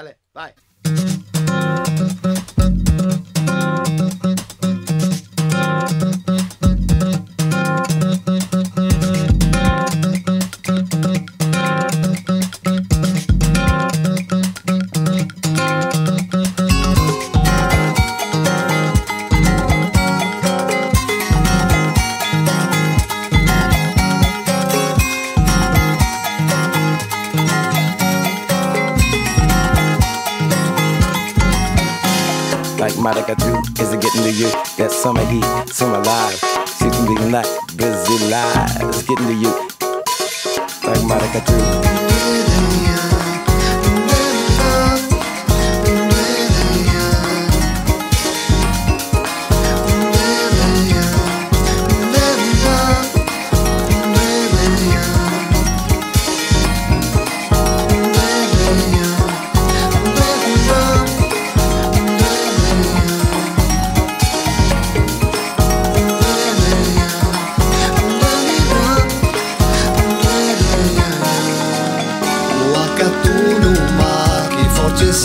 Dale, bye. might I got Is it getting to you? That summer heat, summer live. Seems to be not busy lives. Getting to you. Like might I do.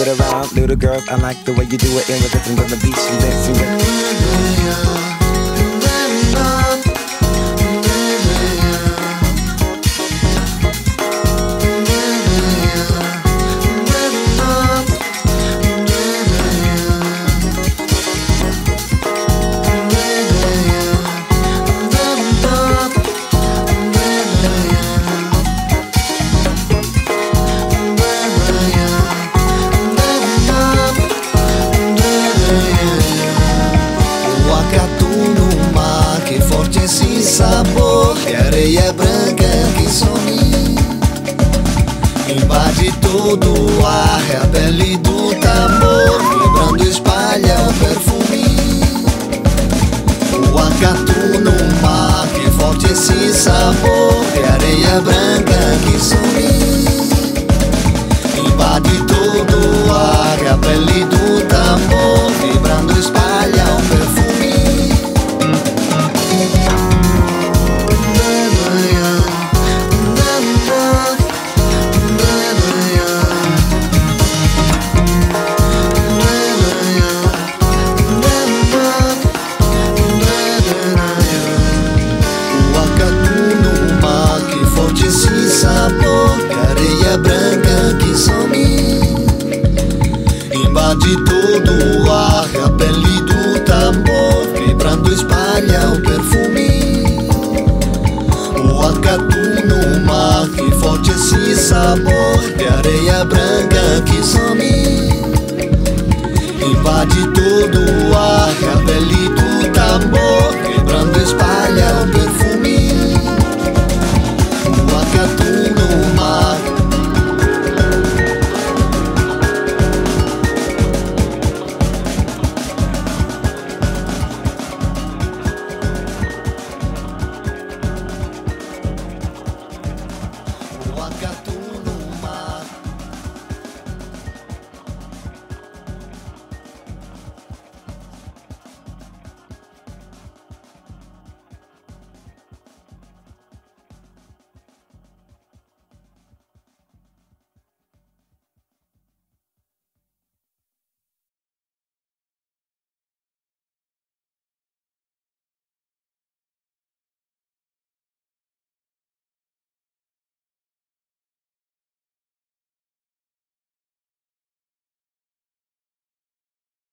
it around, little girl. I like the way you do it in with it and on the beach and dancing. With. Que areia branca que some Invade todo o ar É a pele do tambor quebrando espalha o perfume O acatu no mar Que forte esse sabor É areia branca que some Esse sabor de areia branca que some invade tudo